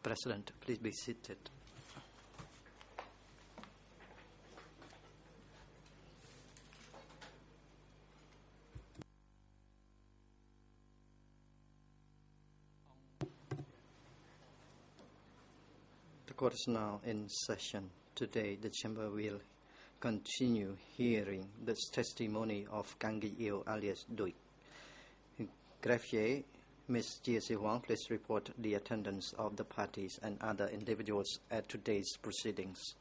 President, please be seated. The court is now in session. Today, the chamber will continue hearing the testimony of Kangi Il alias Duch. Greffier, Ms. Jia Huang, please report the attendance of the parties and other individuals at today's proceedings.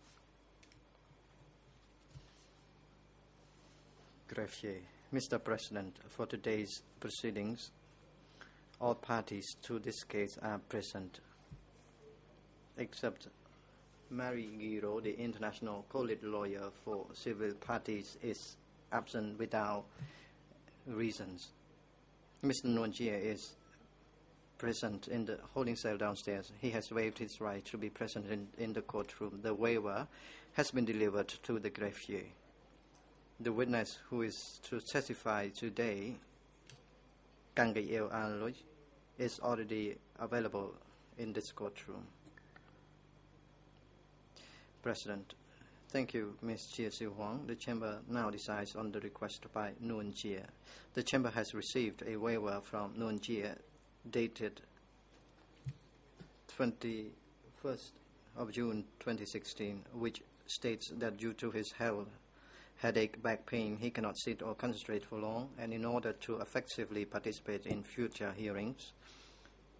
Greffier, Mr. President, for today's proceedings, all parties to this case are present, except Marie Guiraud, the international co-lead lawyer for civil parties, is absent without reasons. Mr. Nuon is present in the holding cell downstairs. He has waived his right to be present in, in the courtroom. The waiver has been delivered to the greffier. The witness who is to testify today, Kangi El Aloy, is already available in this courtroom. President, thank you, Ms. Chea Sivhoang. The Chamber now decides on the request by Nuon Chea. The Chamber has received a waiver from Nuon Chea dated 21st of June 2016, which states that due to his health, headache, back pain, he cannot sit or concentrate for long, and in order to effectively participate in future hearings,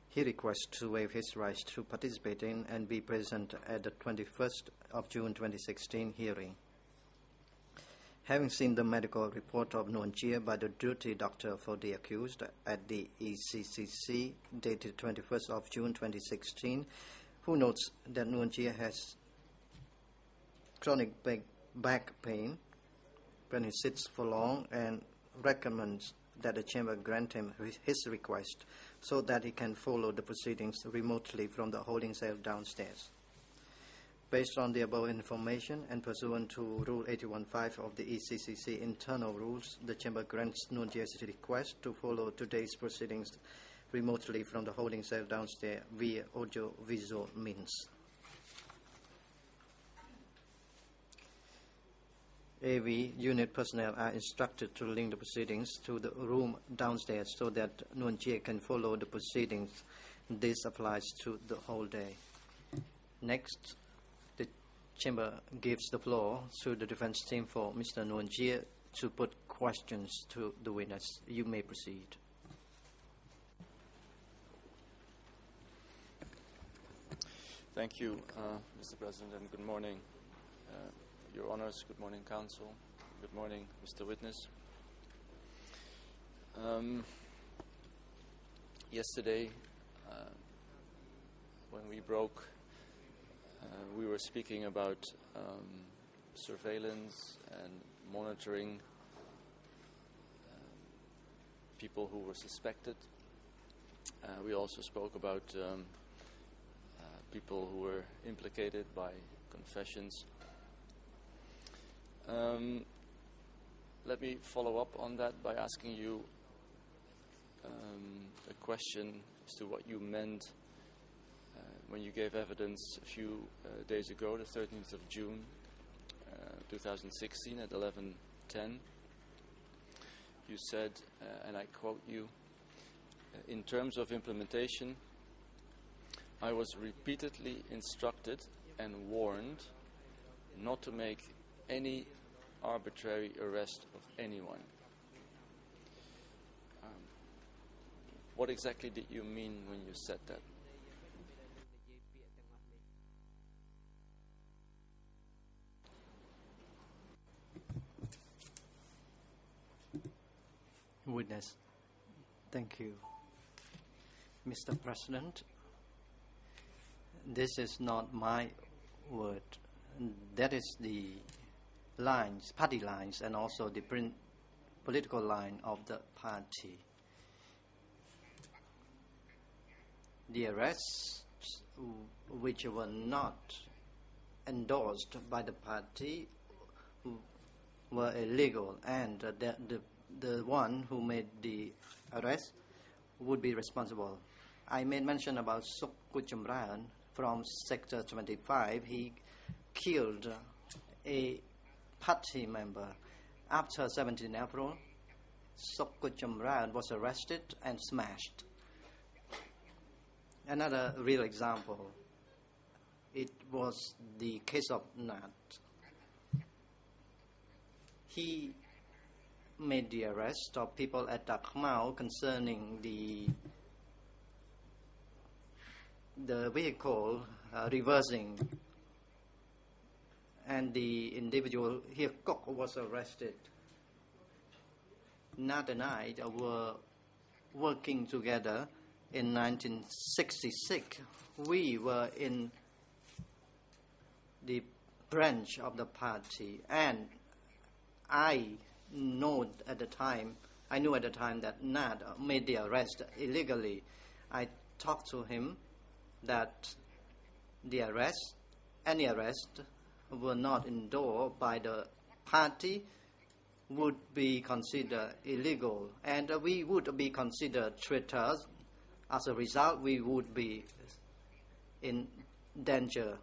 he requests to waive his rights to participate in and be present at the 21st of June 2016 hearing. Having seen the medical report of Nuon by the duty doctor for the accused at the ECCC dated 21st of June 2016, who notes that Nuon has chronic back pain when he sits for long and recommends that the chamber grant him his request so that he can follow the proceedings remotely from the holding cell downstairs. Based on the above information and pursuant to Rule 81.5 of the ECCC internal rules, the Chamber grants Nuon Chea's request to follow today's proceedings remotely from the holding cell downstairs via audio-visual means. AV unit personnel are instructed to link the proceedings to the room downstairs so that Chea can follow the proceedings. This applies to the whole day. Next, chamber gives the floor to the defense team for Mr. Nuon Chea to put questions to the witness. You may proceed. Thank you, uh, Mr. President, and good morning, uh, Your Honors. Good morning, Counsel. Good morning, Mr. Witness. Um, yesterday, uh, when we broke, we were speaking about um, surveillance and monitoring uh, people who were suspected. Uh, we also spoke about um, uh, people who were implicated by confessions. Um, let me follow up on that by asking you um, a question as to what you meant uh, when you gave evidence a few uh, days ago, the 13th of June, uh, 2016, at 11:10. You said, uh, and I quote you, uh, "In terms of implementation, I was repeatedly instructed and warned not to make any arbitrary arrest of anyone." Um, what exactly did you mean when you said that? Witness. Thank you. Mr. President, this is not my word. That is the lines, party lines, and also the political line of the party. The arrests which were not endorsed by the party were illegal, and the, the the one who made the arrest would be responsible I made mention about Sokut Jumran from Sector 25. He killed a party member. After 17 April, Sokut Jumran was arrested and smashed. Another real example, it was the case of Nat. He made the arrest of people at Ta Khmau concerning the the vehicle uh, reversing and the individual here Kok was arrested. Nat and I were working together in 1966. We were in the branch of the party, and I know at the time, I knew at the time that Nat made the arrest illegally. I talked to him that the arrest, any arrest, were not endorsed by the party would be considered illegal, and we would be considered traitors. As a result, we would be in danger.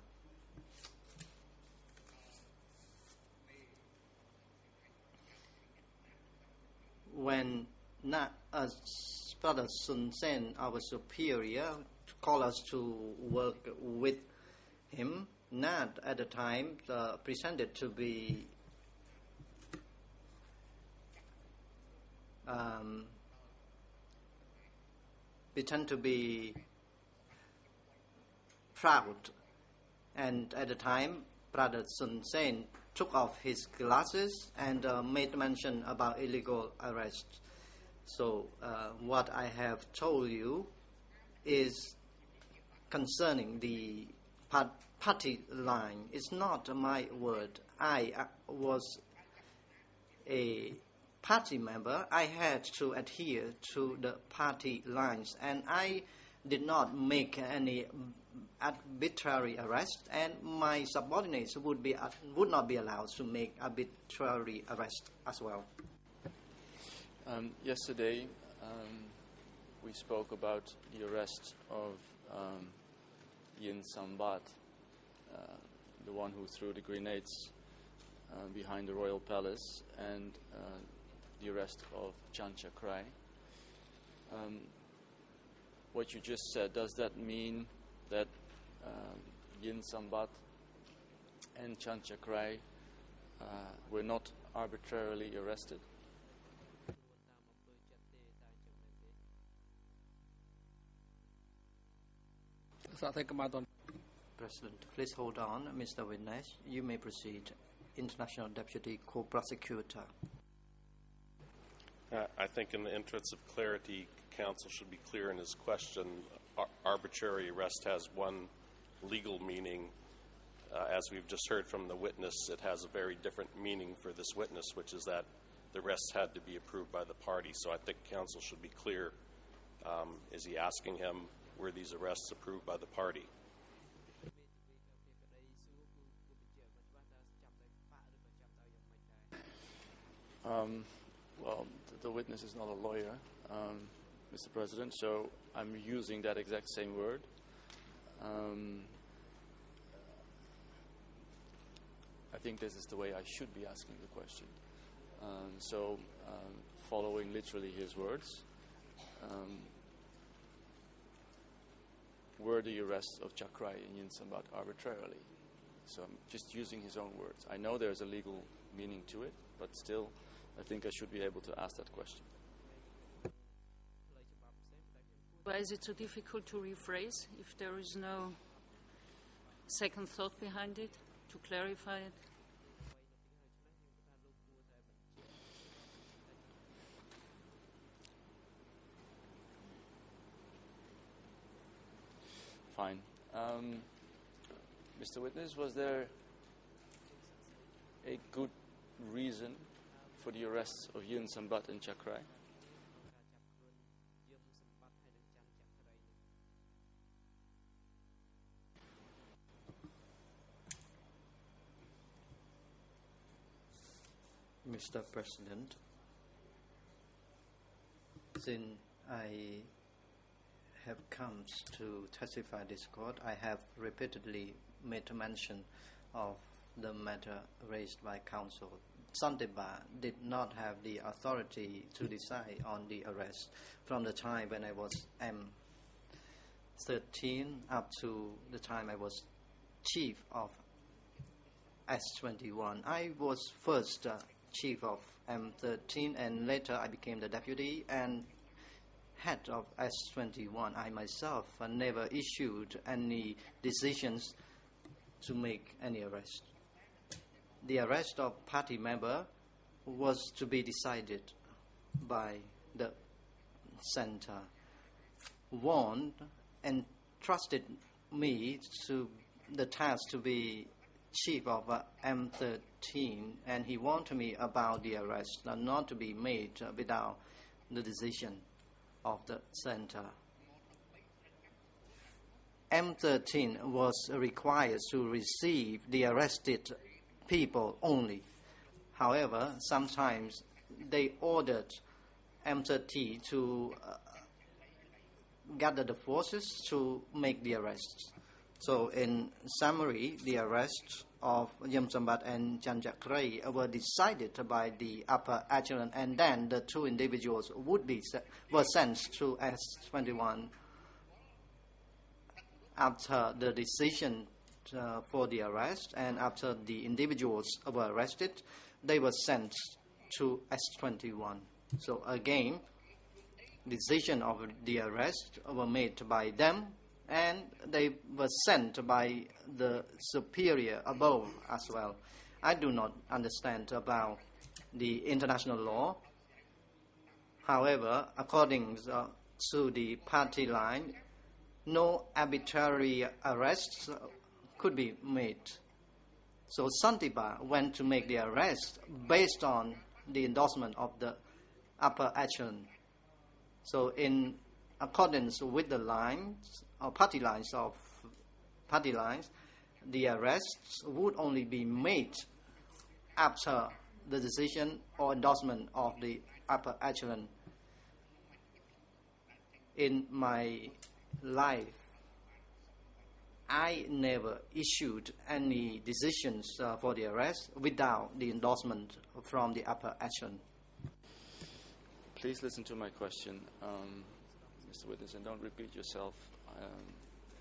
When uh, Brother Son Sen, our superior, called us to work with him, not at the time uh, presented to be um, pretend to be proud. And at the time, Brother Son Sen took off his glasses and uh, made mention about illegal arrest. So, uh, what I have told you is concerning the part- party line. It's not my word. I uh, was a party member. I had to adhere to the party lines, and I did not make any arbitrary arrest, and my subordinates would be would not be allowed to make arbitrary arrest as well. Um, yesterday, um, we spoke about the arrest of um, Yin Sambat, uh, the one who threw the grenades uh, behind the royal palace, and uh, the arrest of Chancha Krai. Um, what you just said, does that mean that um, Yin Sambat and Chancha Krai uh, were not arbitrarily arrested? President, please hold on. Mr. Witness, you may proceed. International Deputy Co-Prosecutor. Uh, I think, in the interest of clarity, counsel should be clear in his question. Ar- arbitrary arrest has one legal meaning. Uh, as we've just heard from the witness, it has a very different meaning for this witness, which is that the arrests had to be approved by the party. So I think counsel should be clear. Um, is he asking him, were these arrests approved by the party? Um, well, th- the witness is not a lawyer, um, Mr. President, so I'm using that exact same word. Um, I think this is the way I should be asking the question. Um, so, um, following literally his words, um, were the arrests of Chakrai and Yin Sambat arbitrarily? So I'm just using his own words. I know there's a legal meaning to it, but still, I think I should be able to ask that question. Why is it so difficult to rephrase if there is no second thought behind it to clarify it? Fine. Um, Mr. Witness, was there a good reason for the arrests of Yun Sambat and Chakrai? Mr. President, since I have come to testify this court, I have repeatedly made mention of the matter raised by counsel. Santebal did not have the authority to decide on the arrest from the time when I was M13 up to the time I was chief of S21. I was first uh, chief of M13 and later I became the deputy and head of S21. I myself never issued any decisions to make any arrest. The arrest of party member was to be decided by the center. Warned and trusted me to the task to be chief of uh, M13, and he warned me about the arrest uh, not to be made uh, without the decision of the center. M13 was required to receive the arrested people only. However, sometimes they ordered M13 to uh, gather the forces to make the arrests. So, in summary, the arrests of Yum Sambat and Chan Chakrai were decided by the upper echelon, and then the two individuals would be were sent to S21 after the decision uh, for the arrest and after the individuals were arrested, they were sent to S21. So again, decision of the arrest were made by them and they were sent by the superior above as well. I do not understand about the international law. However, according to the party line, no arbitrary arrests could be made. So Santebal went to make the arrest based on the endorsement of the upper echelon. So in accordance with the lines or party lines of party lines, the arrests would only be made after the decision or endorsement of the upper echelon. In my life, I never issued any decisions uh, for the arrest without the endorsement from the upper echelon. Please listen to my question, um, Mr. Witness, and don't repeat yourself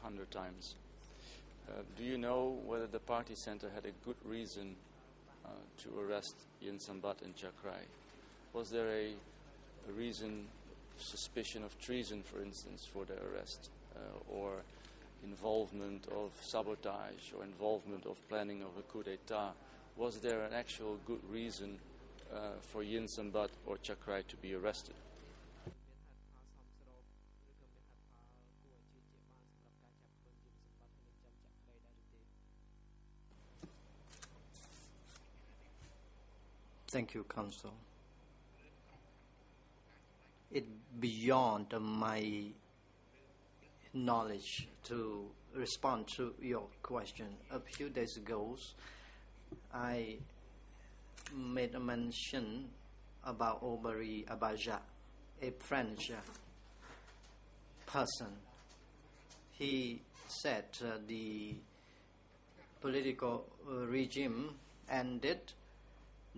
hundred times. Uh, do you know whether the party center had a good reason uh, to arrest Yin Sambat and Chakrai? Was there a, a reason, suspicion of treason, for instance, for their arrest, uh, or involvement of sabotage or involvement of planning of a coup d'etat? Was there an actual good reason uh, for Yin Sambat or Chakrai to be arrested? Thank you, Council. It beyond my knowledge to respond to your question. A few days ago, I made a mention about Aubry Abaja, a French person. He said uh, the political uh, regime ended,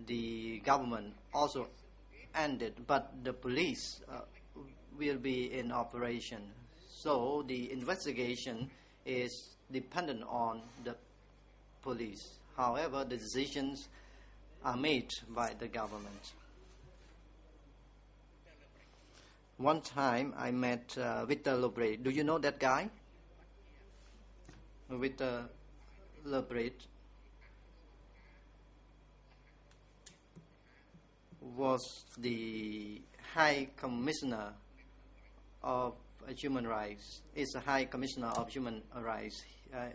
the government also ended, but the police uh, will be in operation. So the investigation is dependent on the police. However, the decisions are made by the government. One time I met uh, Victor. Do you know that guy? Victor Lebret was the High Commissioner of Human Rights. Is a High Commissioner of Human Rights. Uh,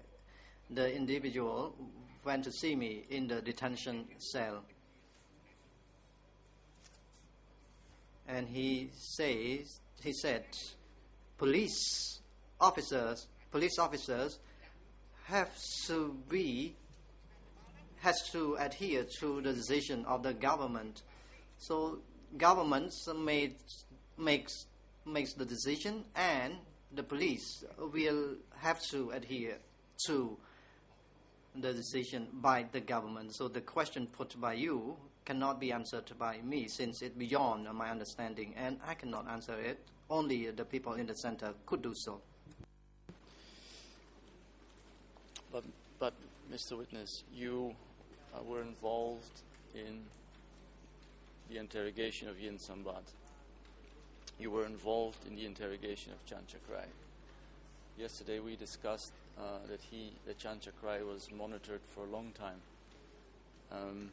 the individual went to see me in the detention cell. And he says, he said, police officers, police officers have to be, has to adhere to the decision of the government. So governments made, makes, makes the decision and the police will have to adhere to the decision by the government. So the question put by you cannot be answered by me since it's beyond my understanding, and I cannot answer it. Only the people in the center could do so. But, but Mr. Witness, you uh, were involved in the interrogation of Yin Sambat. You were involved in the interrogation of Chanchakrai. Yesterday we discussed uh, that he, that Chanchakrai, was monitored for a long time. Um,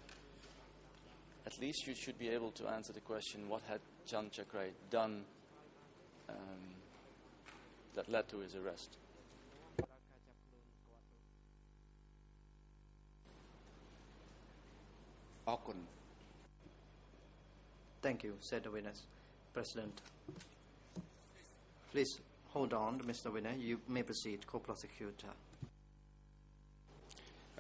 at least you should be able to answer the question: What had Chanchakrai done um, that led to his arrest? Akun. Thank you, said the witness. President. Please hold on, Mr. Winner. You may proceed, co-prosecutor.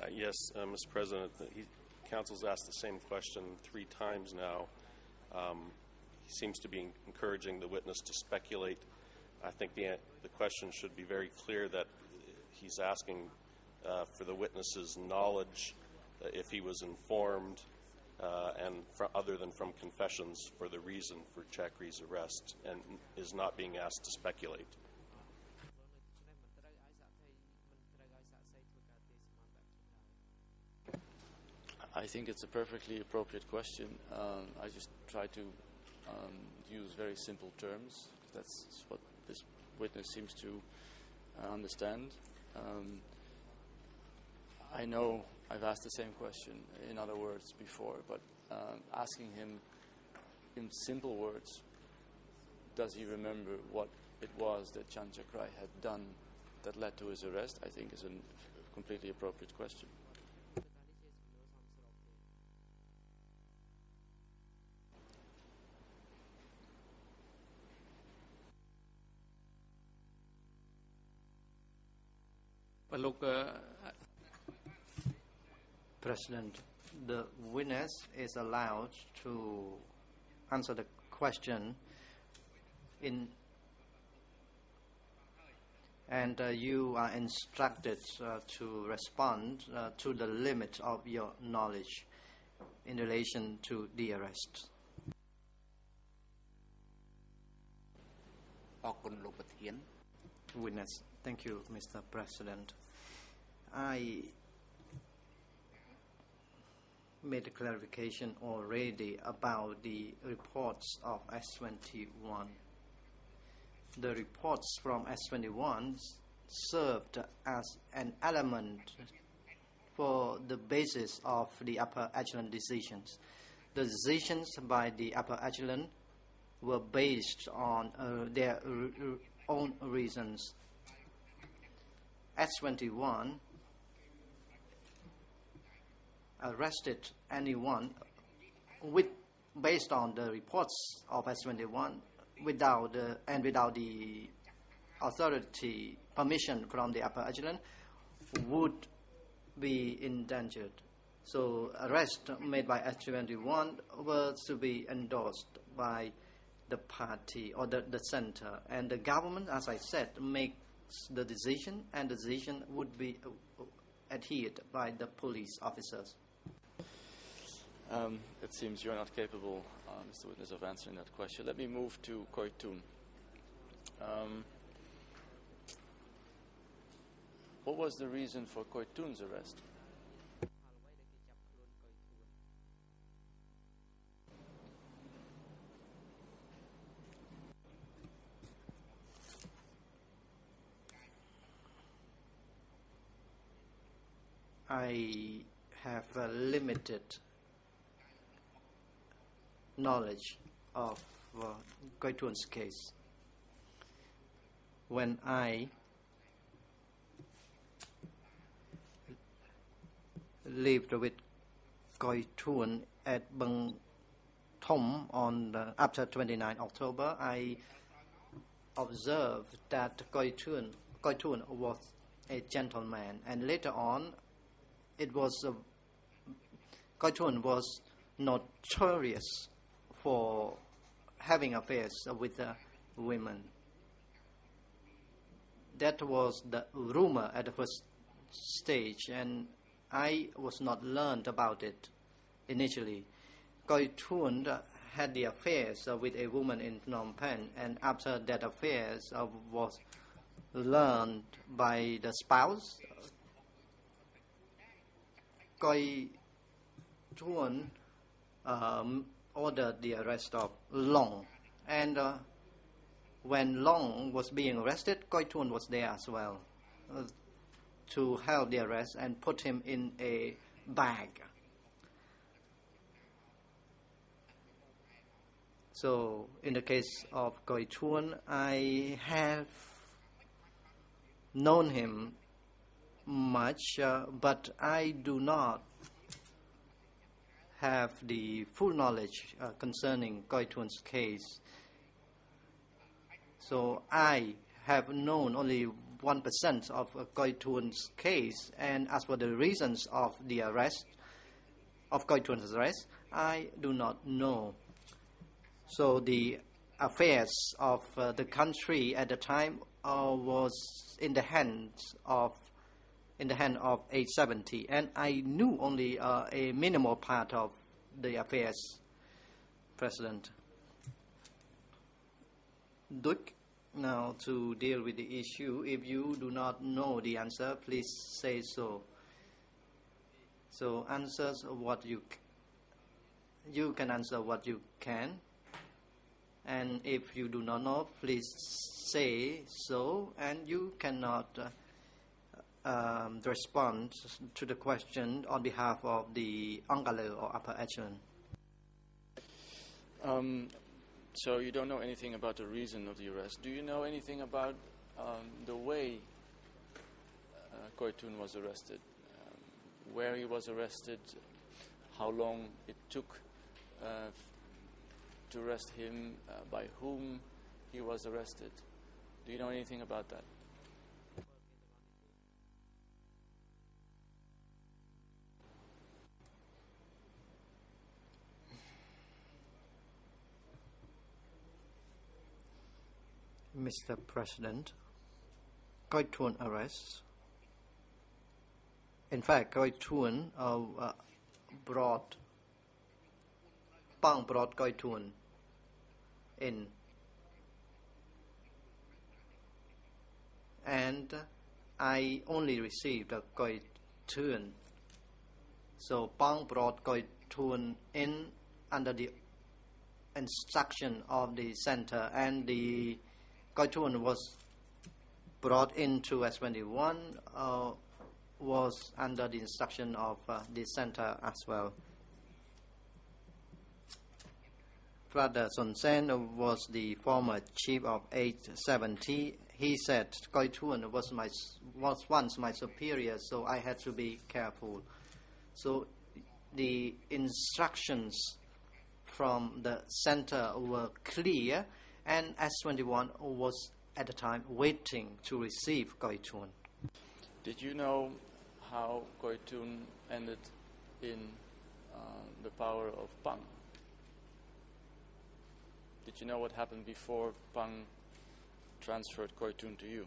Uh, Yes, uh, Mr. President, the- he- council's asked the same question three times now. Um, He seems to be encouraging the witness to speculate. I think the the question should be very clear that he's asking uh, for the witness's knowledge, uh, if he was informed, uh, and other than from confessions, for the reason for Chakrai's arrest, and is not being asked to speculate. I think it's a perfectly appropriate question. Um, I just try to um, use very simple terms. That's what this witness seems to uh, understand. Um, I know I've asked the same question, in other words, before, but um, asking him in simple words, does he remember what it was that Chan Chakrai had done that led to his arrest, I think is a completely appropriate question. Look, uh, President, the witness is allowed to answer the question in and uh, you are instructed uh, to respond uh, to the limit of your knowledge in relation to the arrest. អរគុណលោកប្រធាន Witness. Thank you, Mr. President. I made a clarification already about the reports of S21. The reports from S21 served as an element for the basis of the upper echelon decisions. The decisions by the upper echelon were based on uh, their own reasons. S21 arrested anyone with, based on the reports of S21 without and without the authority permission from the upper echelon would be endangered. So arrest made by S21 was to be endorsed by the party or the, the center. And the government, as I said, makes the decision, and the decision would be adhered by the police officers. Um, it seems you're not capable, uh, Mr. Witness, of answering that question. Let me move to Koitun. Um, what was the reason for Koitun's arrest? I have a limited knowledge of uh, case. When I lived with Koi Thun at Bang Thom on the, after 29 October, I observed that Koi Thun, Goitun was a gentleman, and later on, it was uh, Koi Thun was notorious for having affairs with women. that was the rumor at the first stage, and I was not learned about it initially. Uh, had the affairs with a woman in Phnom Penh, and after that affairs was learned by the spouse, Koi Thun um, ordered the arrest of Long, and uh, when Long was being arrested, Koi Thun was there as well uh, to help the arrest and put him in a bag. So, in the case of Koi Thun, I have known him much, uh, but I do not have the full knowledge uh, concerning Koi Thun's case. So I have known only 1% of uh, Koi Thun's case, and as for the reasons of the arrest, of Koi Thun's arrest, I do not know. So the affairs of uh, the country at the time uh, was in the hands of in the hand of 870, and I knew only uh, a minimal part of the affairs, President. Duke, now to deal with the issue, if you do not know the answer, please say so. So answers what you you can answer what you can, and if you do not know, please say so, and you cannot. Uh, um, respond to the question on behalf of the Angkar Loeu or upper echelon. Um, so you don't know anything about the reason of the arrest. Do you know anything about um, the way uh, was arrested? Um, where he was arrested? How long it took uh, to arrest him? Uh, by whom he was arrested? Do you know anything about that? Mr. President, Koi Thun arrest. In fact, Koi Thun uh, uh, brought Pang brought Koi Thun in, and I only received a Koi So Pang brought Koi Thun in under the instruction of the center, and the Koi Thun was brought into S21 uh, was under the instruction of uh, the center as well. Brother Son Sen was the former chief of 870. He said Koi was my was once my superior, so I had to be careful. So the instructions from the center were clear, and S21 was at the time waiting to receive Koi Thun. Did you know how Koi Thun ended in uh, the power of Pang? Did you know what happened before Pang transferred Koi Thun to you?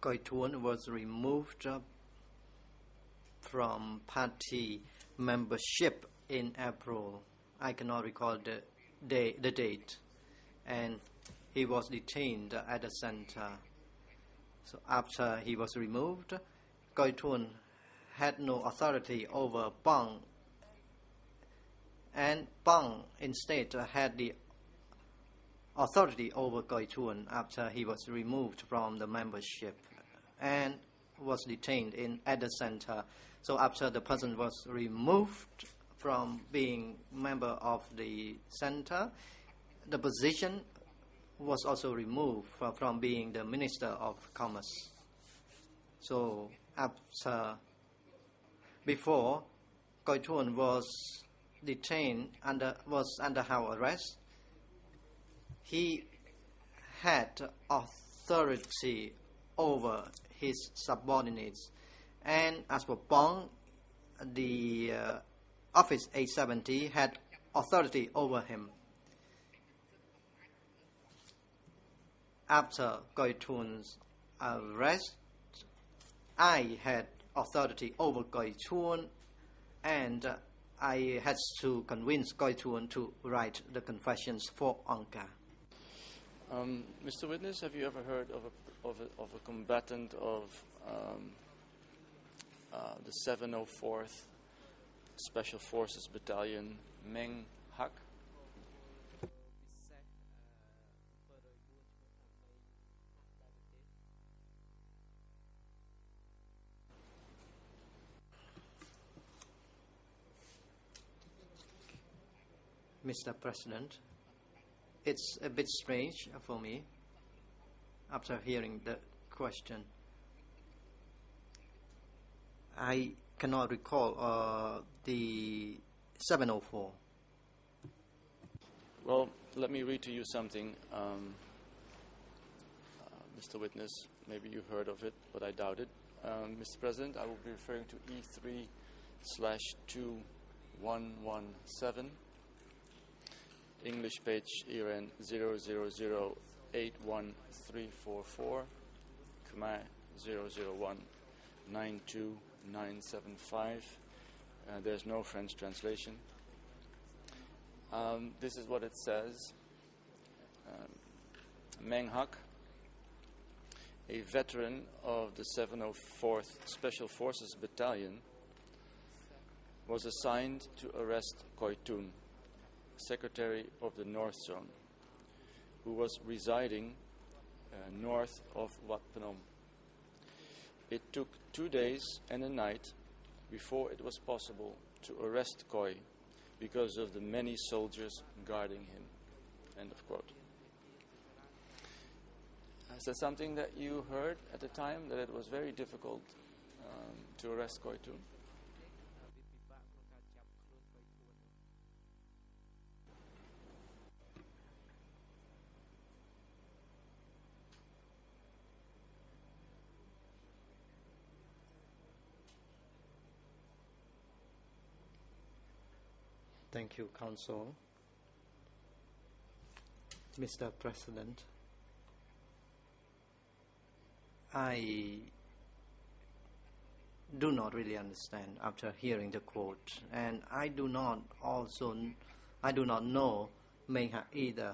Koi Thun was removed from party membership in April. I cannot recall the day, the date, and he was detained at the center. So after he was removed, Koi Thun had no authority over Pang. and Pang instead had the authority over Koi Thun after he was removed from the membership and was detained in at the center. So after the person was removed from being member of the center, the position was also removed fro- from being the minister of commerce. So after before Koi Thun was detained under was under house arrest, he had authority over his subordinates, and as for Bong, the uh, Office 870 had authority over him. After Koi Thun's arrest, I had authority over Koi Thun, and uh, I had to convince Koi Thun to write the confessions for Angkar. Um, Mr. Witness, have you ever heard of a, of a, of a combatant of um, uh, the 704th Special Forces Battalion, Meng Hak? Mr. President, it's a bit strange for me after hearing the question. I cannot recall uh, the 704. Well, let me read to you something, um, uh, Mr. Witness. Maybe you heard of it, but I doubt it. Um, Mr. President, I will be referring to E3 slash 2117, English page ERN 00081344, Khmer 001-92975. Uh, there's no French translation. Um, this is what it says. Um, Meng Hak, a veteran of the 704th Special Forces Battalion, was assigned to arrest Koi Tun, Secretary of the North Zone, who was residing uh, north of Wat Phnom. It took two days and a night before it was possible to arrest Koi because of the many soldiers guarding him. End of quote. Is that something that you heard at the time, that it was very difficult um, to arrest Koi Tun? Thank you, Council. Mr. President, I do not really understand after hearing the quote, and I do not also I do not know Meng Hak either.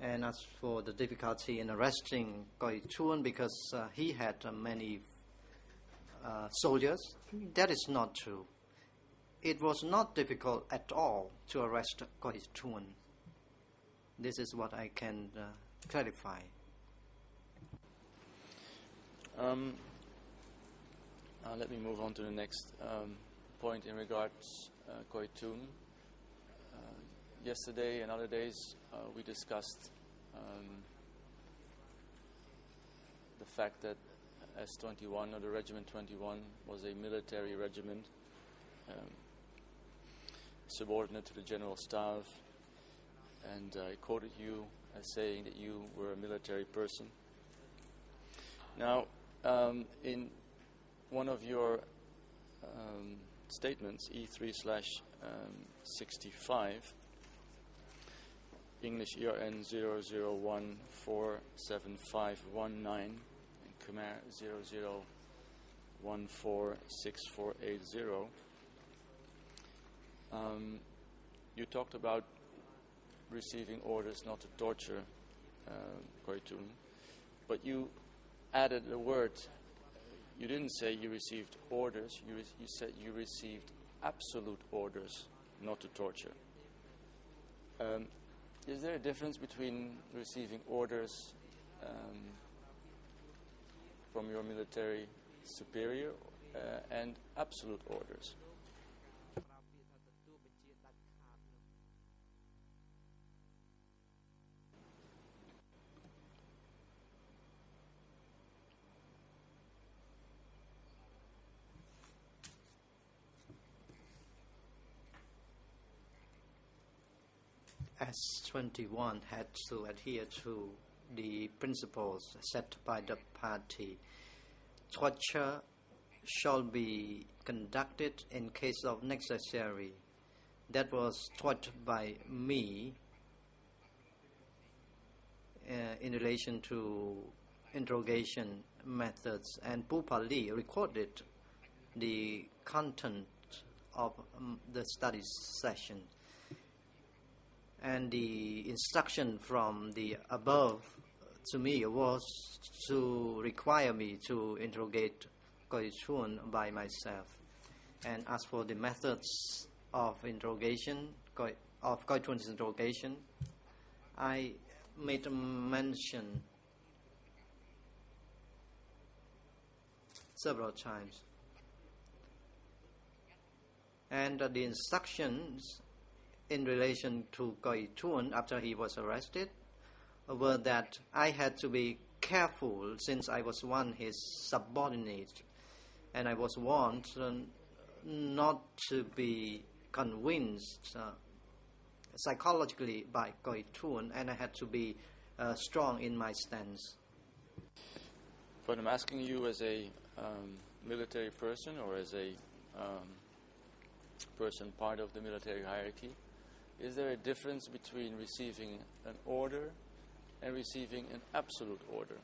And as for the difficulty in arresting Koi Thun because uh, he had uh, many uh, soldiers, that is not true. It was not difficult at all to arrest Koi Thun. This is what I can uh, clarify. Um, uh, let me move on to the next um, point in regards uh, Koi Tun. Uh, yesterday and other days uh, we discussed um, the fact that S21 or the Regiment 21 was a military regiment um, subordinate to the General Staff and I quoted you as saying that you were a military person. Now, um, in one of your um, statements, E3 slash um, 65, English ERN 00147519 and Khmer 00146480, um, you talked about receiving orders not to torture uh, Koitun, but you added a word. You didn't say you received orders, you, re- you said you received absolute orders not to torture. Um, is there a difference between receiving orders um, from your military superior uh, and absolute orders? S21 had to adhere to the principles set by the party. Torture shall be conducted in case of necessary. That was taught by me uh, in relation to interrogation methods, and Pupali recorded the content of um, the study session. And the instruction from the above to me was to require me to interrogate Koi Thun by myself. And as for the methods of interrogation, of Koi Thun's interrogation, I made a mention several times. And the instructions in relation to Koi Thun after he was arrested were that I had to be careful since I was one his subordinate and I was warned uh, not to be convinced uh, psychologically by Koi Thun and I had to be uh, strong in my stance. But I'm asking you as a um, military person or as a um, person part of the military hierarchy, is there a difference between receiving an order and receiving an absolute order?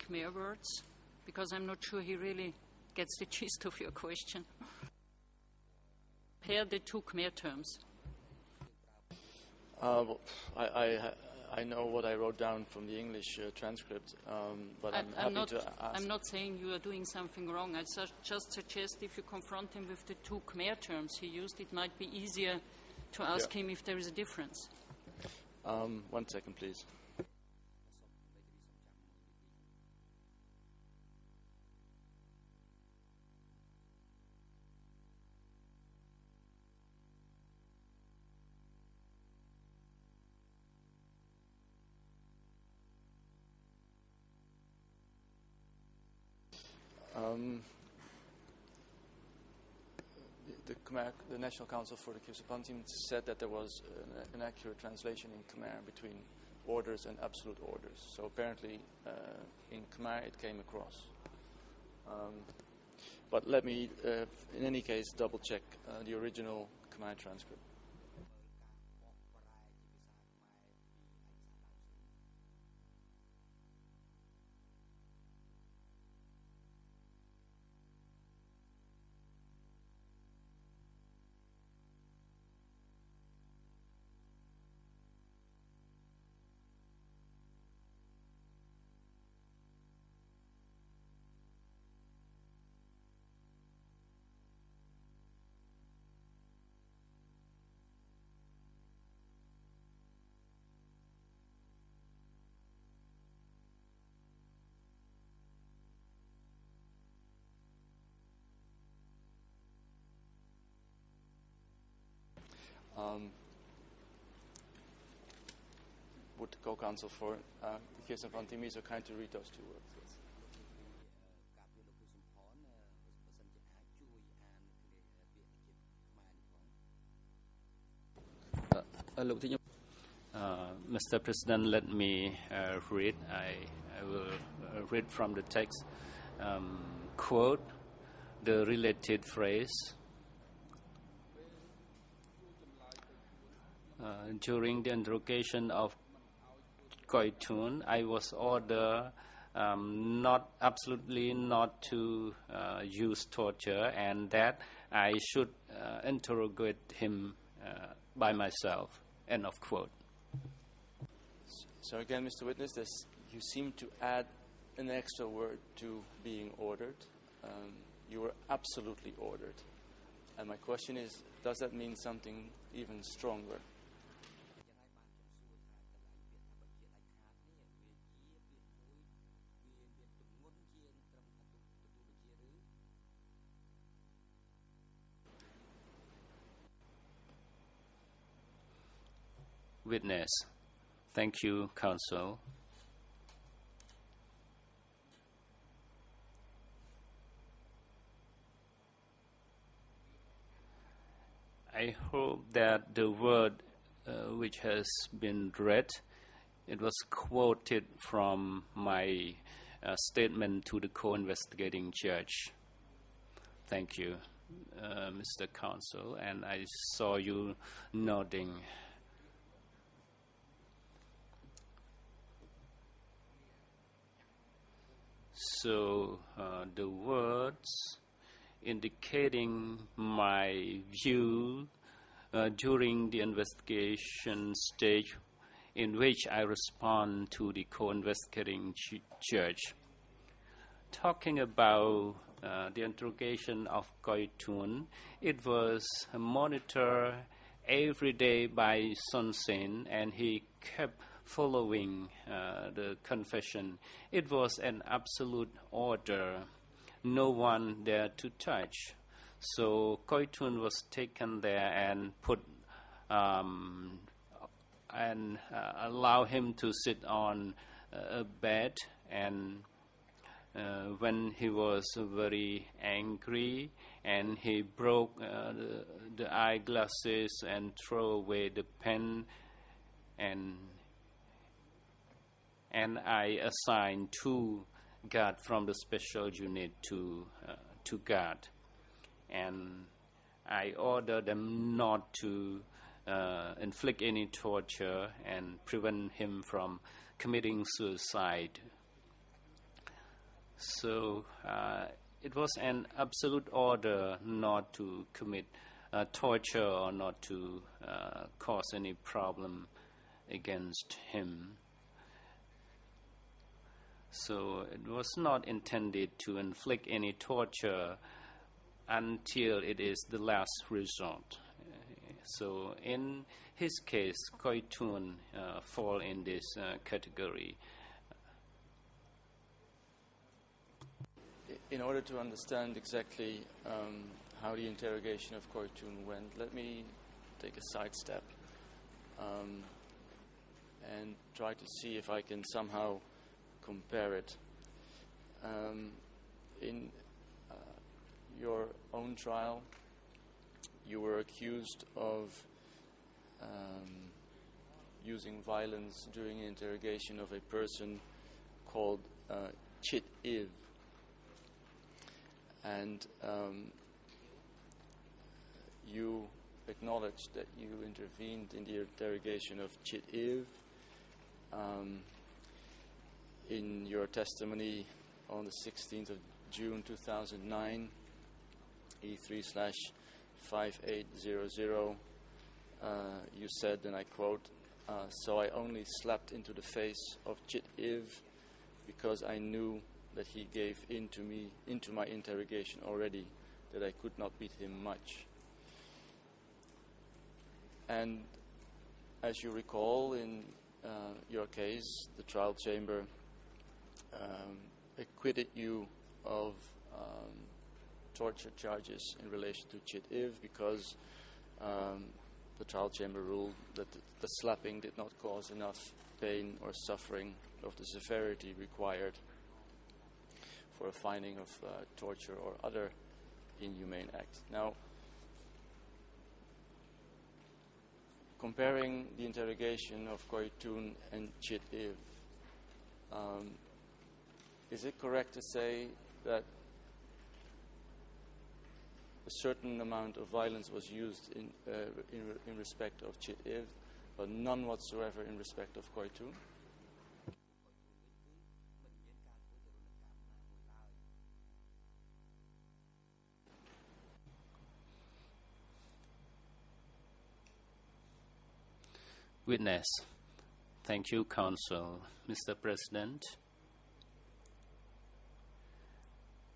Khmer words, because I'm not sure he really gets the gist of your question. Pair the two Khmer terms. Uh, well, I, I, I know what I wrote down from the English uh, transcript, um, but I'm, I- happy not, to ask. I'm not saying you are doing something wrong. I su- just suggest if you confront him with the two Khmer terms he used, it might be easier to ask Yeah. him if there is a difference. Um, one second, please. National Council for the Khieu Samphan said that there was an, an accurate translation in Khmer between orders and absolute orders. So apparently, uh, in Khmer it came across. Um, but let me, uh, in any case, double check uh, the original Khmer transcript. Um, would co-counsel for uh, the case in of me so kind to read those two words. Uh, uh Mr. President, let me uh, read. I, I will uh, read from the text. Um, quote, the related phrase Uh, during the interrogation of Koi Thun, I was ordered um, not absolutely not to uh, use torture, and that I should uh, interrogate him uh, by myself. End of quote. So again, Mr. Witness, this, you seem to add an extra word to being ordered. Um, you were absolutely ordered. And my question is, does that mean something even stronger? witness. Thank you, Council. I hope that the word uh, which has been read, it was quoted from my uh, statement to the co-investigating judge. Thank you, uh, Mr. Counsel, and I saw you nodding. So uh, the words indicating my view uh, during the investigation stage in which I respond to the co-investigating ju- judge. Talking about uh, the interrogation of Koi Thun, it was monitored every day by Son Sen, and he kept following uh, the confession. It was an absolute order, no one there to touch. So Koi Thun was taken there and put um, and uh, allow him to sit on uh, a bed and uh, when he was very angry and he broke uh, the, the eyeglasses and throw away the pen and and I assigned two guard from the special unit to uh, to guard and I ordered them not to uh, inflict any torture and prevent him from committing suicide. So uh, it was an absolute order not to commit uh, torture or not to uh, cause any problem against him. So it was not intended to inflict any torture until it is the last resort. So in his case, Koi Thun uh, fall in this uh, category. In order to understand exactly um, how the interrogation of Koi Thun went, let me take a sidestep um, and try to see if I can somehow compare it. Um, in uh, your own trial, you were accused of um, using violence during an interrogation of a person called uh, Chit Iv. And um, you acknowledged that you intervened in the interrogation of Chit Iv. Um, in your testimony on the 16th of June 2009, E3 slash 5800, uh, you said, and I quote, uh, So I only slapped into the face of Chit Iv because I knew that he gave in to me, into my interrogation already, that I could not beat him much. And as you recall, in uh, your case, the trial chamber um, acquitted you of um, torture charges in relation to Chit Iv because um, the trial chamber ruled that the, the slapping did not cause enough pain or suffering of the severity required for a finding of uh, torture or other inhumane act. Now, comparing the interrogation of Koi Thun and Chit Iv, um, is it correct to say that a certain amount of violence was used in, uh, in, in, respect of Chit Iv, but none whatsoever in respect of Koi Thun? Witness. Thank you, Counsel. Mr. President,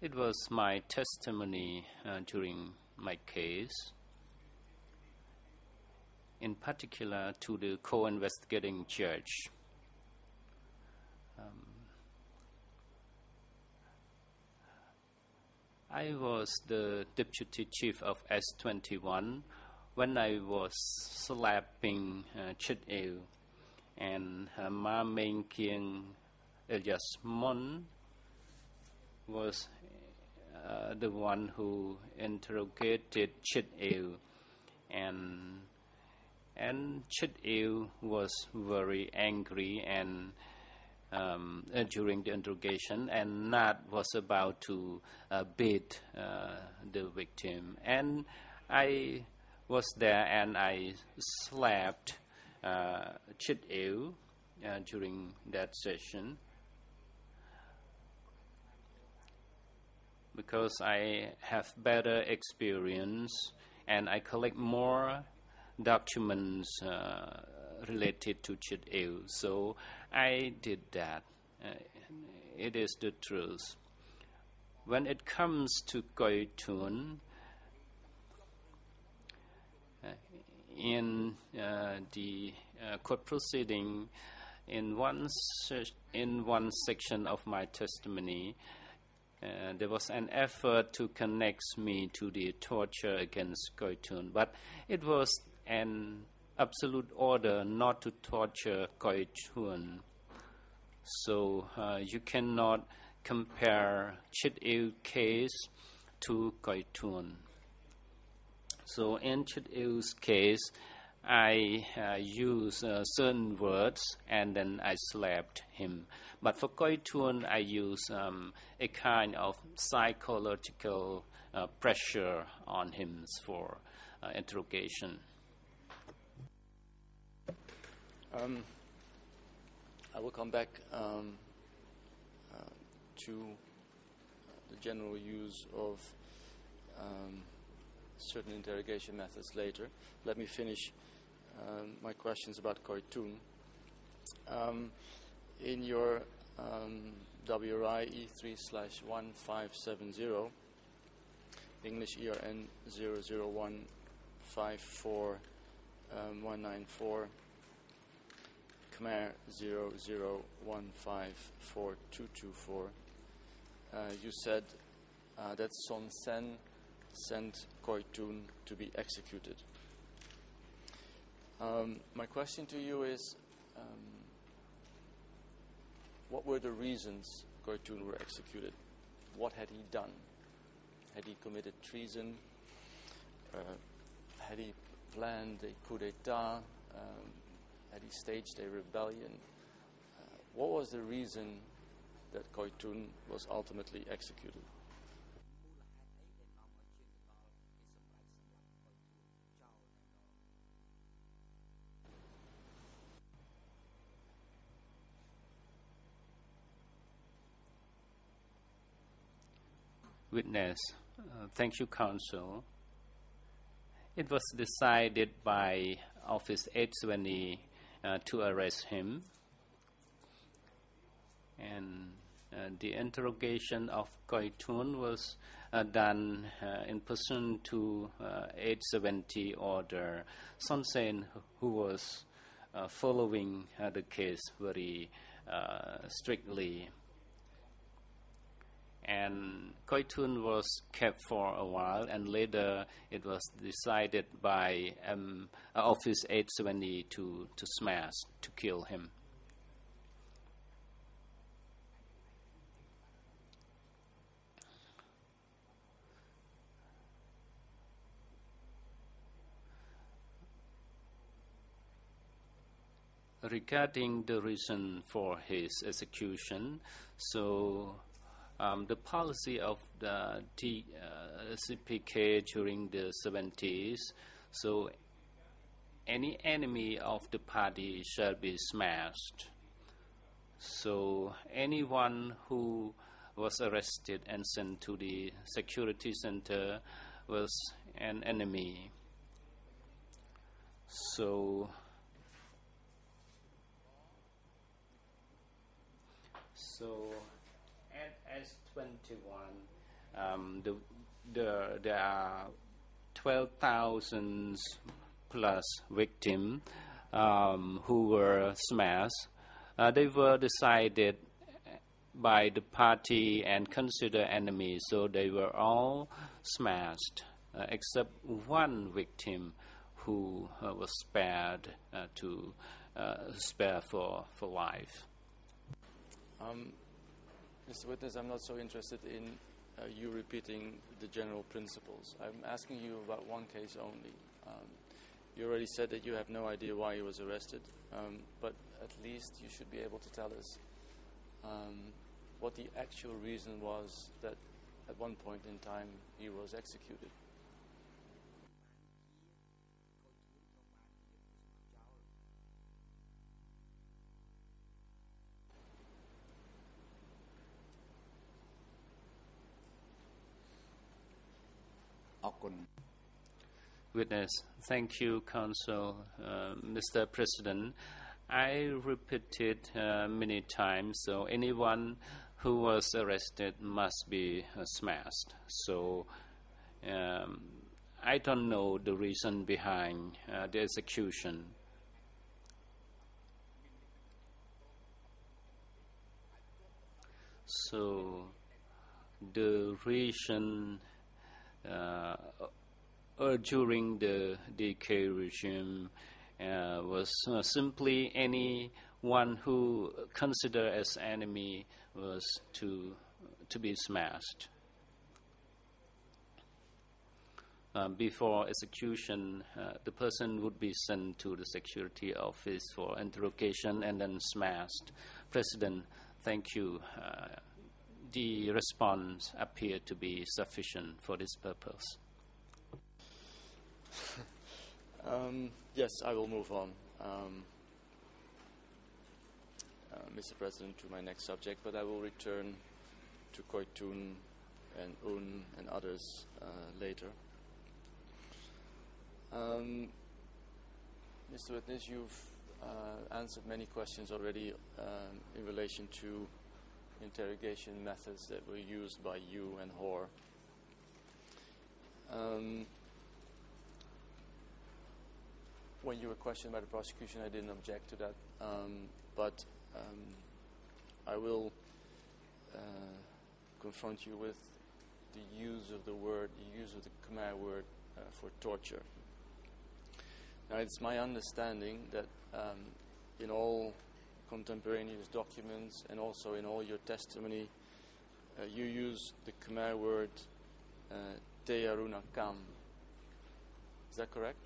it was my testimony uh, during my case, in particular to the co investigating judge. Um, I was the deputy chief of S21 when I was slapping uh, Chit and uh, Ma Meng Kieng Elias Mon was uh, the one who interrogated Chit Il and and Chit Il was very angry and um, uh, during the interrogation, and Nat was about to uh, beat uh, the victim, and I was there and I slapped uh, Chit Il during that session because I have better experience and I collect more documents uh, related to Chit. So I did that. Uh, it is the truth. When it comes to Koi Thun, uh, in uh, the uh, court proceeding, in one in one section of my testimony, uh, there was an effort to connect me to the torture against Koi Thun, but it was an absolute order not to torture Koi Thun. So uh, you cannot compare Chit Il case to Koi Thun. So in Chit Il's case, I uh, use uh, certain words and then I slapped him. But for Koi Thun, I use um, a kind of psychological uh, pressure on him for uh, interrogation. Um, I will come back um, uh, to the general use of um, certain interrogation methods later. Let me finish um, my is about Koi Thun. Um, in your um, WRI E3 slash 1570, English ERN 00154194, um, Khmer 00154224, uh, you said uh, that Son Sen sent Koi Thun to be executed. Um, my question to you is um, what were the reasons Koi Thun were executed? What had he done? Had he committed treason? Uh, had he planned a coup d'etat? Um, had he staged a rebellion? Uh, what was the reason that Koi Thun was ultimately executed? Witness, uh, thank you, counsel. It was decided by Office 820 uh, to arrest him, and uh, the interrogation of Koi Thun was uh, done uh, in person to uh, 870 order. Son Sen, who was uh, following the case very strictly, and Koi Thun was kept for a while, and later it was decided by um, Office 870 to, to smash, to kill him. Regarding the reason for his execution, so um, the policy of the T, uh, CPK during the 70s, so any enemy of the party shall be smashed. So anyone who was arrested and sent to the security center was an enemy. So so S21, um, the, the, there are 12,000 plus victims um, who were smashed. Uh, they were decided by the party and considered enemies, so they were all smashed, uh, except one victim who uh, was spared uh, to uh, spare for, for life. Um, Mr. Witness, I'm not so interested in uh, you repeating the general principles. I'm asking you about one case only. Um, you already said that you have no idea why he was arrested, um, but at least you should be able to tell us um, what the actual reason was that at one point in time he was executed. Witness, thank you, Council, Uh, Mr. President, I repeated uh, many times, so anyone who was arrested must be uh, smashed. So um, I don't know the reason behind uh, the execution. So the reason uh, during the DK regime uh, was uh, simply anyone who considered as enemy was to to be smashed. Before execution, uh, the person would be sent to the security office for interrogation and then smashed. President, thank you. Uh, the response appeared to be sufficient for this purpose. Um, yes, I will move on, um, uh, Mr. President, to my next subject, but I will return to Koi Thun and Un and others uh, later. Um, Mr. Witness, you've uh, answered many questions already um, in relation to interrogation methods that were used by you and Hoare. Um, when you were questioned by the prosecution, I didn't object to that, um, but um, I will uh, confront you with the use of the word, the use of the Khmer word uh, for torture. Now, it's my understanding that um, in all contemporaneous documents and also in all your testimony, uh, you use the Khmer word uh, Kam. Is that correct?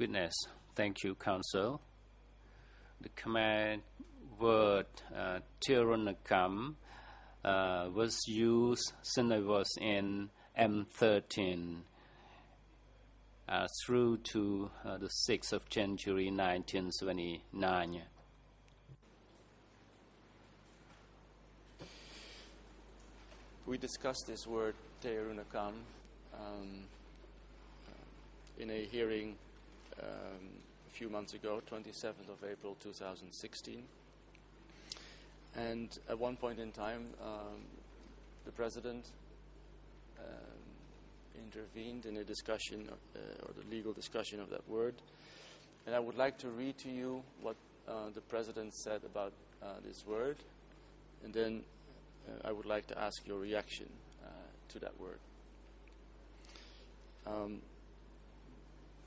Witness, thank you, Council. The Khmer word uh, Tearunakam uh, was used since I was in M13 uh, through to uh, the 6th of January 1979. We discussed this word Tearunakam um, in a hearing a few months ago, 27th of April 2016. And at one point in time, um, the president um, intervened in a discussion uh, or the legal discussion of that word. And I would like to read to you what uh, the president said about uh, this word, and then uh, I would like to ask your reaction uh, to that word. Um,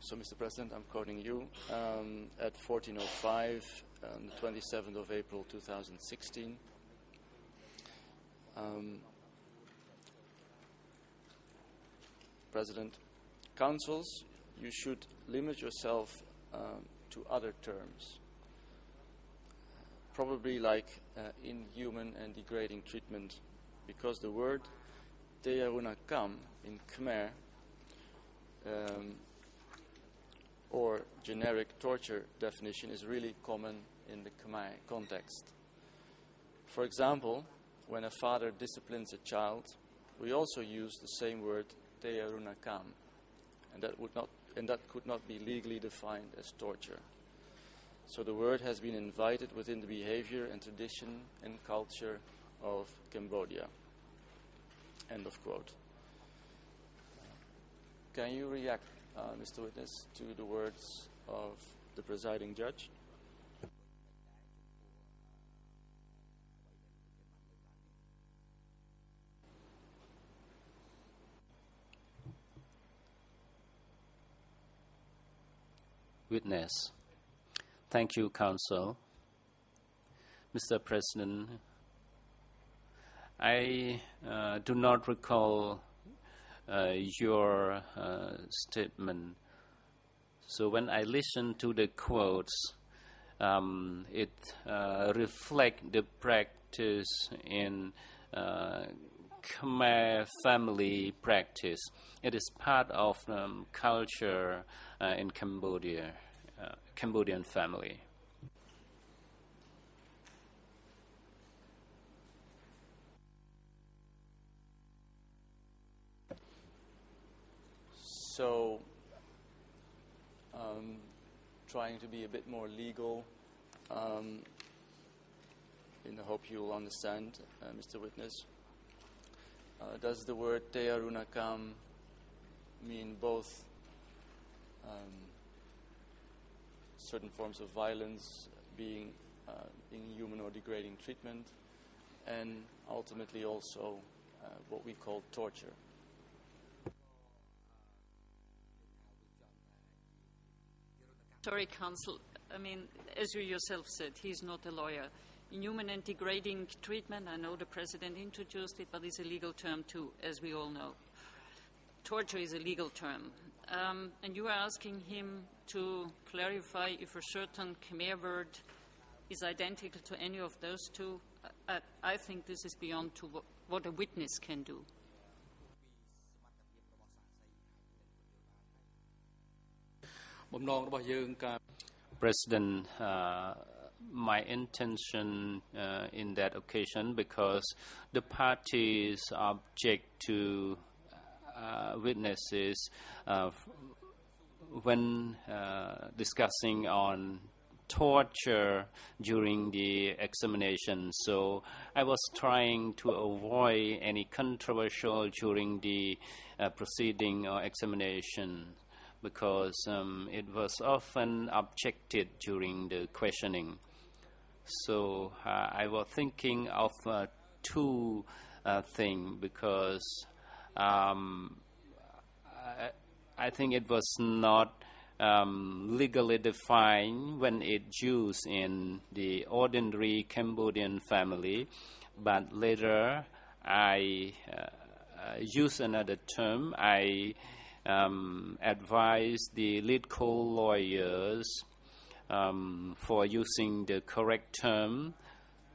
so, Mr. President, I'm quoting you. Um, at 1405, on the 27th of April 2016, um, President, councils, you should limit yourself um, to other terms, probably like uh, inhuman and degrading treatment, because the word Kam in Khmer um, or generic torture definition is really common in the Khmer context. For example, when a father disciplines a child, we also use the same word Tearunakam, and that would not and that could not be legally defined as torture. So the word has been invited within the behavior and tradition and culture of Cambodia. End of quote. Can you react, uh, Mr. Witness, to the words of the presiding judge? Witness, thank you, counsel. Mr. President, I uh, do not recall your uh, statement. So when I listen to the quotes, um, it uh, reflects the practice in uh, Khmer family practice. It is part of um, culture uh, in Cambodia, uh, Cambodian family. So, um, trying to be a bit more legal, um, in the hope you'll understand, uh, Mr. Witness. Uh, does the word Tearunakam mean both um, certain forms of violence, being uh, inhuman or degrading treatment, and ultimately also uh, what we call torture? Sorry, Counsel. I mean, as you yourself said, he's not a lawyer. Inhuman and degrading treatment, I know the President introduced it, but it's a legal term too, as we all know. Torture is a legal term. Um, and you are asking him to clarify if a certain Khmer word is identical to any of those two. I, I think this is beyond what a witness can do. បំណងរបស់យើងការ President, uh, my intention uh, in that occasion, because the parties object to uh, witnesses uh, when uh, discussing on torture during the examination. So I was trying to avoid any controversial during the uh, proceeding or examination because um, it was often objected during the questioning. So uh, I was thinking of uh, two uh, things because um, I, I think it was not um, legally defined when it's used in the ordinary Cambodian family, but later I uh, uh, use another term. I um, advise the lead co-lawyers um, for using the correct term.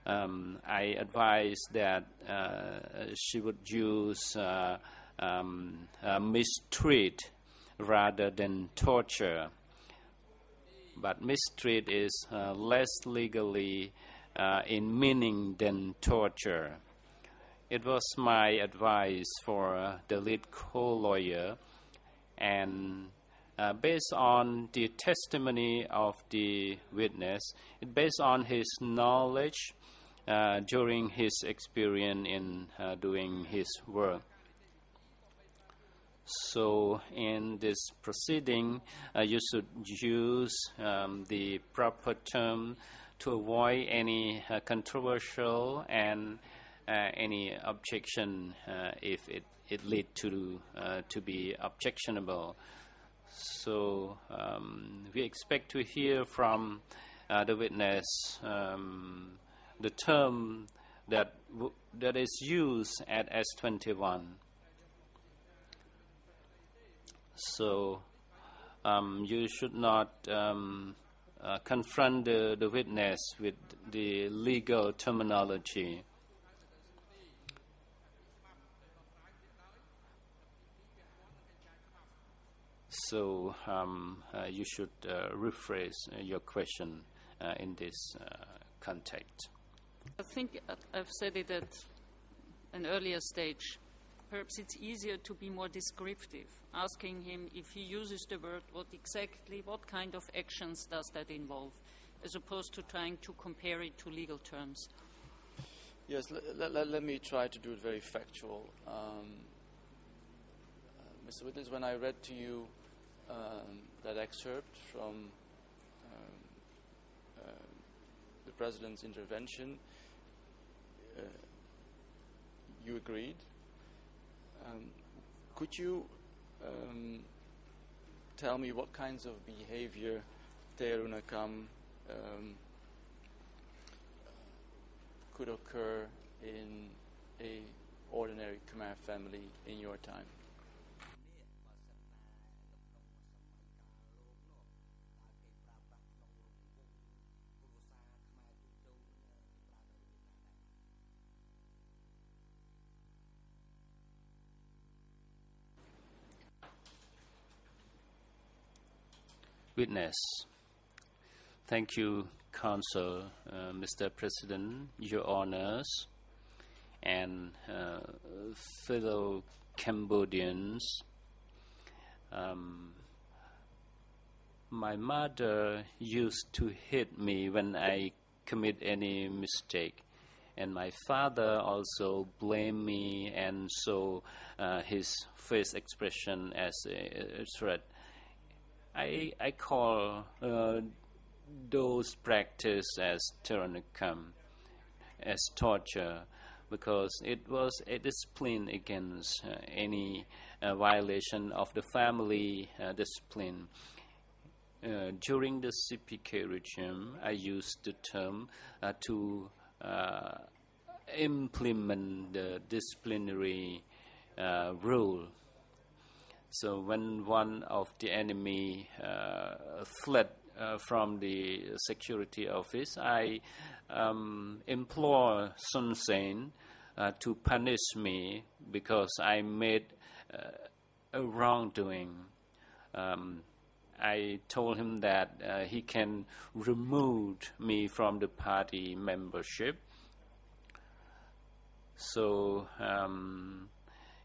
Um, I advise that uh, she would use uh, um, mistreat rather than torture. But mistreat is uh, less legally uh, in meaning than torture. It was my advice for the lead co-lawyer and uh, based on the testimony of the witness, based on his knowledge uh, during his experience in uh, doing his work. So, in this proceeding, uh, you should use um, the proper term to avoid any uh, controversial and uh, any objection if it it lead to uh, to be objectionable. So um, we expect to hear from uh, the witness um, the term that that is used at S21. So um, you should not um, uh, confront the, the witness with the legal terminology. So um, uh, you should uh, rephrase uh, your question uh, in this uh, context. I think I've said it at an earlier stage. Perhaps it's easier to be more descriptive, asking him if he uses the word, what exactly, what kind of actions does that involve, as opposed to trying to compare it to legal terms. Yes, let, let, let me try to do it very factual. Um, uh, Mr. Witness, when I read to you um, that excerpt from um, uh, the president's intervention, uh, you agreed. Um, could you um, tell me what kinds of behavior Tearunakam um, could occur in a ordinary Khmer family in your time? Witness. Thank you, Counsel, uh, Mr. President, Your Honors, and uh, fellow Cambodians. Um, my mother used to hit me when I commit any mistake, and my father also blamed me, and so uh, his face expression as a threat. I, I call uh, those practice as tearunakam, as torture, because it was a discipline against uh, any uh, violation of the family uh, discipline. Uh, during the CPK regime, I used the term uh, to implement the disciplinary rule so when one of the enemy uh, fled uh, from the security office, I um, implore Son Sen uh, to punish me because I made uh, a wrongdoing. Um, I told him that uh, he can remove me from the party membership. So um,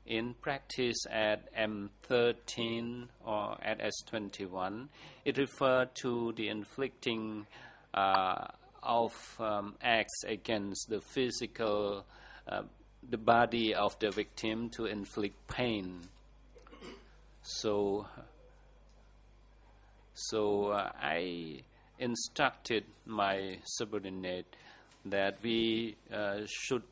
in practice at M13 or at S21, it referred to the inflicting uh, of um, acts against the physical, uh, the body of the victim to inflict pain. So, so uh, I instructed my subordinate that we uh, should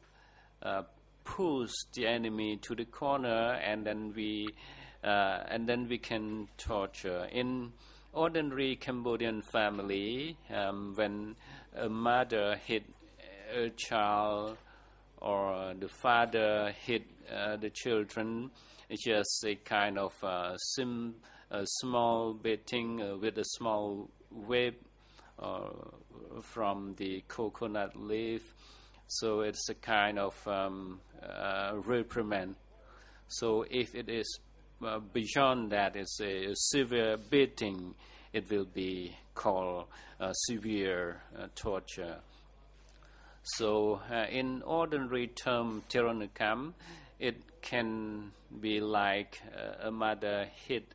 uh, push the enemy to the corner and then we uh, and then we can torture. In ordinary Cambodian family um, when a mother hit a child or the father hit uh, the children it's just a kind of uh, sim, a small beating uh, with a small whip uh, from the coconut leaf so it's a kind of um, uh, reprimand. So if it is uh, beyond that, it's a, severe beating, it will be called uh, severe torture. So uh, in ordinary term, tearunakam, it can be like uh, a mother hit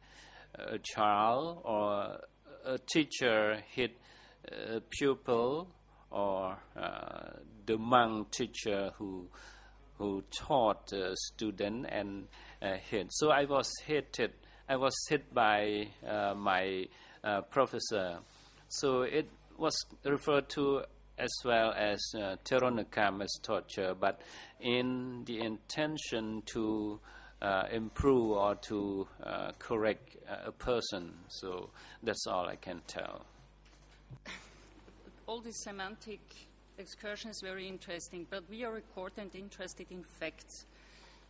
a child or a teacher hit a pupil or uh, the monk teacher who who taught the student and uh, hit. So I was hated. I was hit by uh, my uh, professor. So it was referred to as well as uh, tearunakam as torture, but in the intention to uh, improve or to uh, correct a person. So that's all I can tell all these semantic excursion is very interesting, but we are and interested in facts.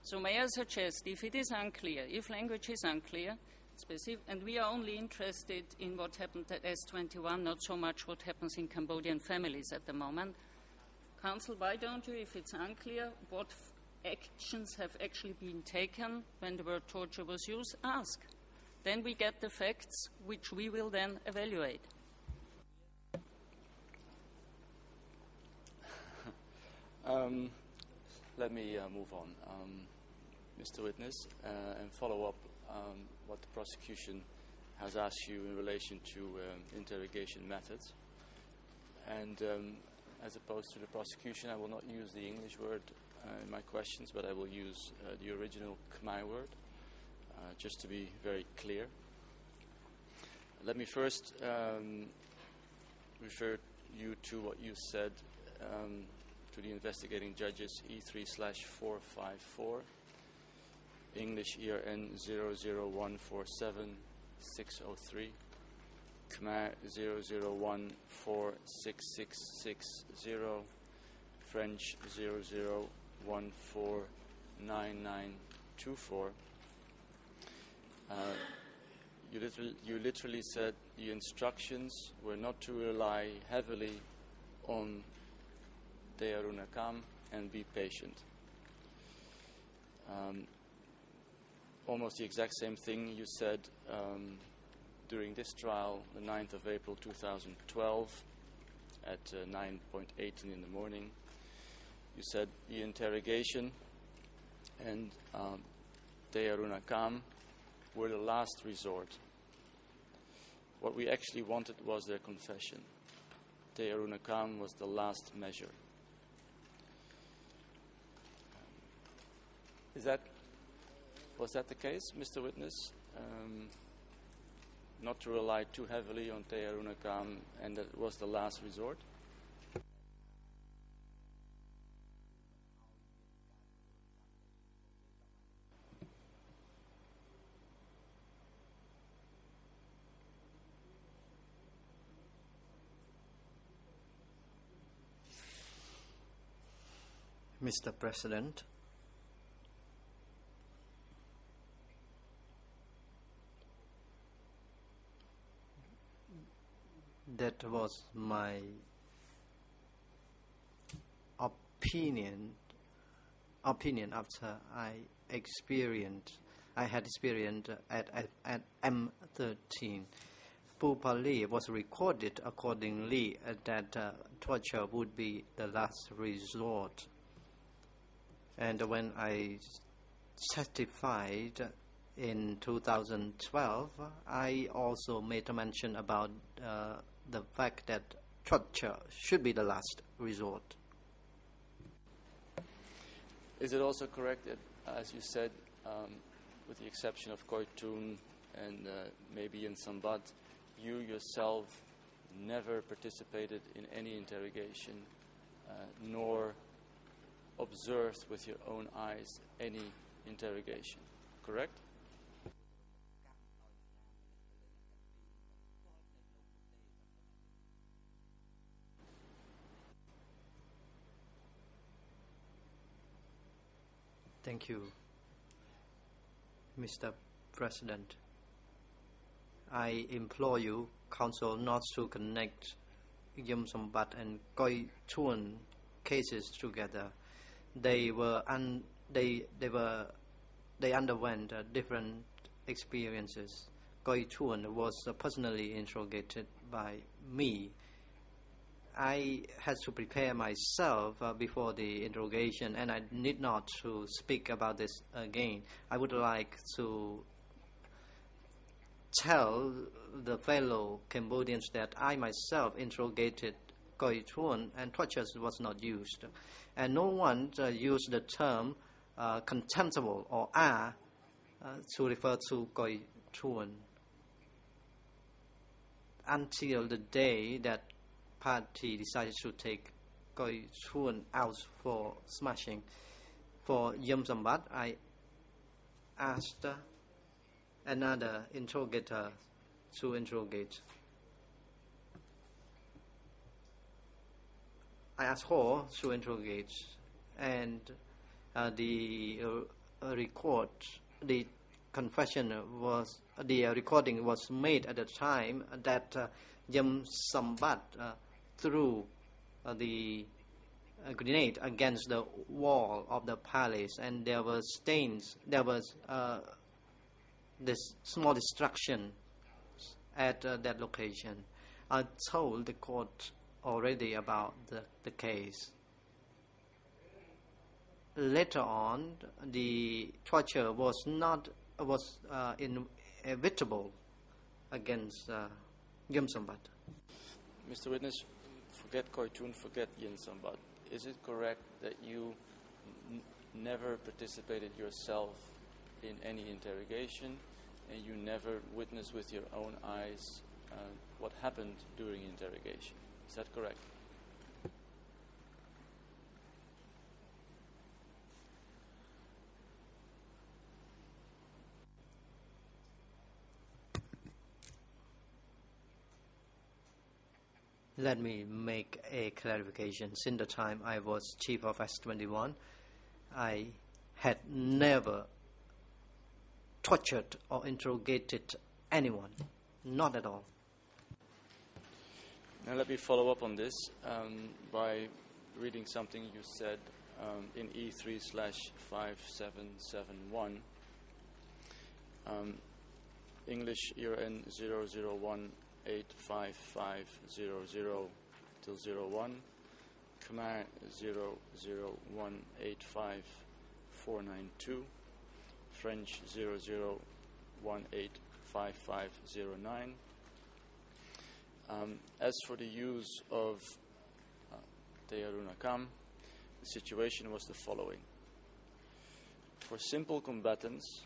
So may I suggest, if it is unclear, if language is unclear, specific, and we are only interested in what happened at S21, not so much what happens in Cambodian families at the moment. Council, why don't you, if it's unclear what actions have actually been taken when the word torture was used, ask. Then we get the facts, which we will then evaluate. Um, let me uh, move on, um, Mr. Witness, uh, and follow up um, what the prosecution has asked you in relation to um, interrogation methods. And um, as opposed to the prosecution, I will not use the English word uh, in my questions, but I will use uh, the original Khmer word, uh, just to be very clear. Let me first um, refer you to what you said to the investigating judges E3 slash 454, English ERN 00147 Khmer 0014660, French 00149924. Uh, you, literally, you literally said the instructions were not to rely heavily on Tearunakam and be patient. Um, almost the exact same thing you said um, during this trial, the 9th of April 2012, at uh, 9.18 in the morning. You said the interrogation and um, Tearunakam were the last resort. What we actually wanted was their confession. Tearunakam was the last measure. Is that was that the case, Mr. Witness? Um, not to rely too heavily on Tearunakam, and that was the last resort. Mr. President, that was my opinion opinion after I experienced I had experienced at, at, at M13. Pupali was recorded accordingly that uh, torture would be the last resort. And when I testified in 2012, I also made a mention about uh, the fact that torture should be the last resort. Is it also correct that, as you said, um, with the exception of Koi Thun and uh, maybe in Sambat, you yourself never participated in any interrogation, uh, nor observed with your own eyes any interrogation, correct? Thank you, Mr. President. I implore you, Counsel, not to connect Yum Sambat and Koi Thun cases together. They were un, they they were they underwent uh, different experiences. Koi Thun was uh, personally interrogated by me. I had to prepare myself uh, before the interrogation, and I need not to speak about this again. I would like to tell the fellow Cambodians that I myself interrogated Koi Thun, and torture was not used, and no one uh, used the term uh, contemptible or ah uh, to refer to Koi Thun until the day that party decided to take Koi Thun out for smashing. For Yum Sambat, I asked another interrogator to interrogate. I asked her to interrogate, and uh, the uh, record, the confession was, the recording was made at the time that uh, Yum Sambat uh, threw uh, the uh, grenade against the wall of the palace, and there were stains. There was uh, this small destruction at that location. I told the court already about the, the case. Later on, the torture was not was uh, inevitable against uh, Mr. Witness, forget Koi Thun, forget Yin Sambat. Is it correct that you n- never participated yourself in any interrogation and you never witnessed with your own eyes uh, what happened during interrogation? Is that correct? Let me make a clarification. Since the time I was chief of S21, I had never tortured or interrogated anyone. Not at all. Now, let me follow up on this um, by reading something you said um, in E3 slash 5771, um, English, you're in 001 85500 till 01, command 001859492, French 00185509. Um, as for the use of uh, Te the situation was the following. For simple combatants,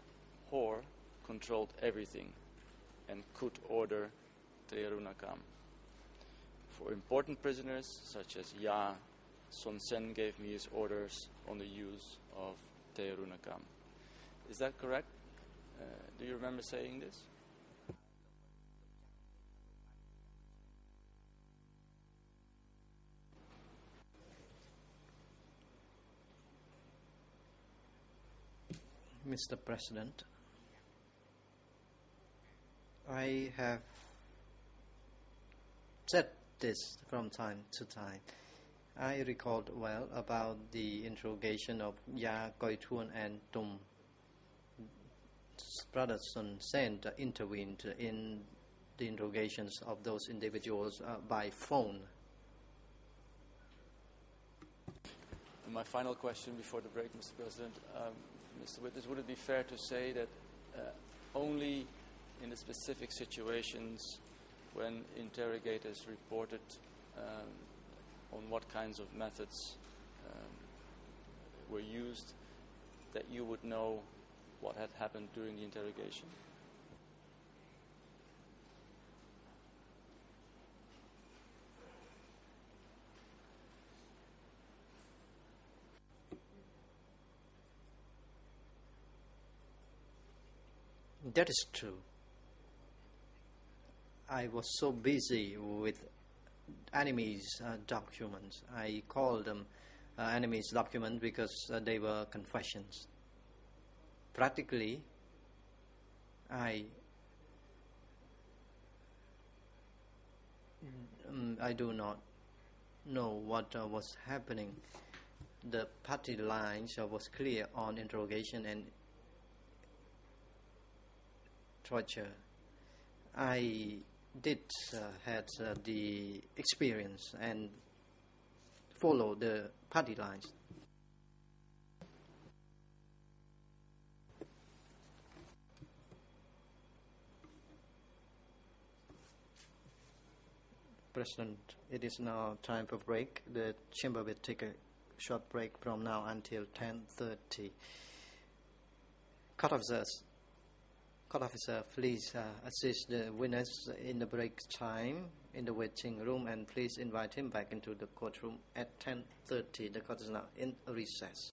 Hor controlled everything and could order Tearunakam. For important prisoners, such as Ya, Son Sen gave me his orders on the use of Tearunakam. Is that correct? Uh, do you remember saying this? Mr. President, I have said this from time to time. I recalled well about the interrogation of Ya Koi Thun and Tum. Brother Son Sen intervened in the interrogations of those individuals uh, by phone. My final question before the break, Mr. President. Um, Mr. Witness, would it be fair to say that uh, only in the specific situations when interrogators reported um, on what kinds of methods um, were used, that you would know what had happened during the interrogation? That is true. I was so busy with enemies' uh, documents. I called them uh, enemies' documents because uh, they were confessions. Practically, I mm, I do not know what uh, was happening. The party lines uh, was clear on interrogation and torture. I did uh, had uh, the experience and follow the party lines. President, it is now time for break. The chamber will take a short break from now until 10.30. Court officers, court officer, please uh, assist the witness in the break time in the waiting room and please invite him back into the courtroom at 10.30. The court is now in recess.